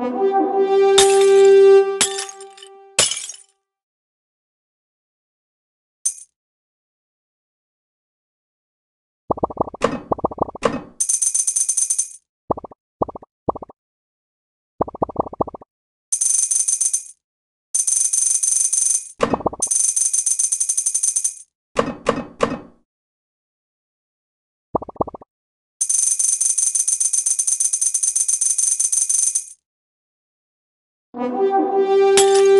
you you.